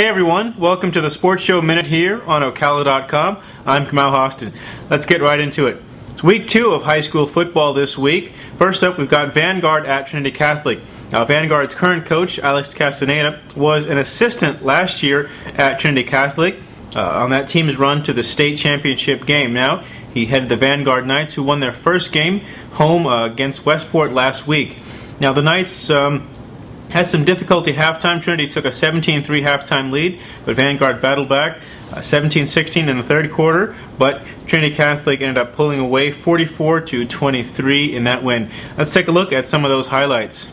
Hey everyone, welcome to the Sports Show Minute here on Ocala.com. I'm Kamal Hostin. Let's get right into it. It's week two of high school football this week. First up, we've got Vanguard at Trinity Catholic. Now, Vanguard's current coach, Alex Castaneda, was an assistant last year at Trinity Catholic uh, on that team's run to the state championship game. Now, he headed the Vanguard Knights, who won their first game home uh, against Westport last week. Now, the Knights. Um, had some difficulty halftime. Trinity took a 17-3 halftime lead, but Vanguard battled back 17-16 uh, in the third quarter. But Trinity Catholic ended up pulling away 44 to 23 in that win. Let's take a look at some of those highlights.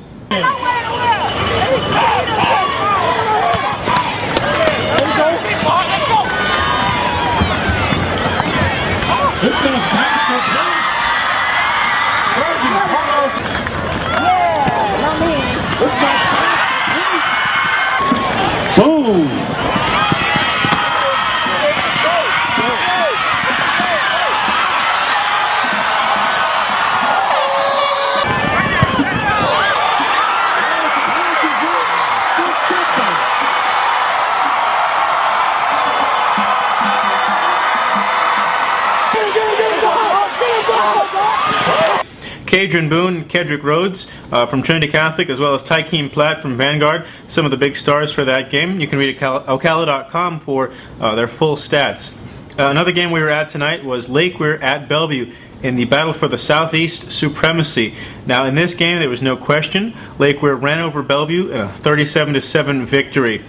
Cadron Boone, Kedrick Rhodes uh, from Trinity Catholic, as well as Tykeem Platt from Vanguard, some of the big stars for that game. You can read at Ocala.com for uh, their full stats. Uh, another game we were at tonight was Lake Weir at Belleview in the battle for the Southeast supremacy. Now, in this game, there was no question. Lake Weir ran over Belleview in a 37 7 victory.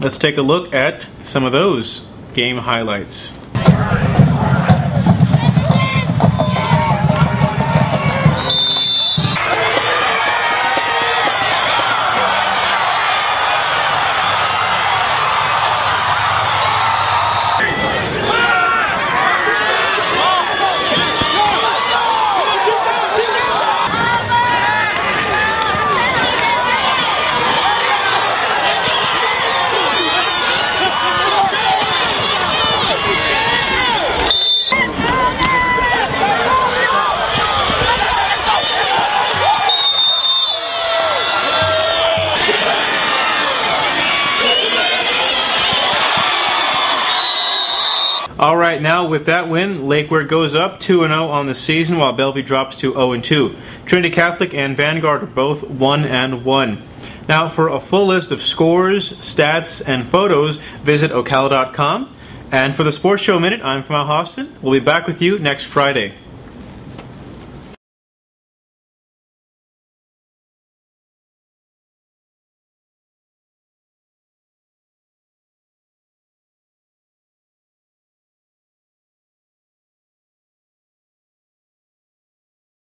Let's take a look at some of those game highlights. All right, now with that win, Lake Weir goes up 2 0 on the season, while Belleview drops to 0 2. Trinity Catholic and Vanguard are both 1 and 1. Now, for a full list of scores, stats, and photos, visit Ocala.com. And for the Sports Show Minute, I'm Kamau Hostin. We'll be back with you next Friday.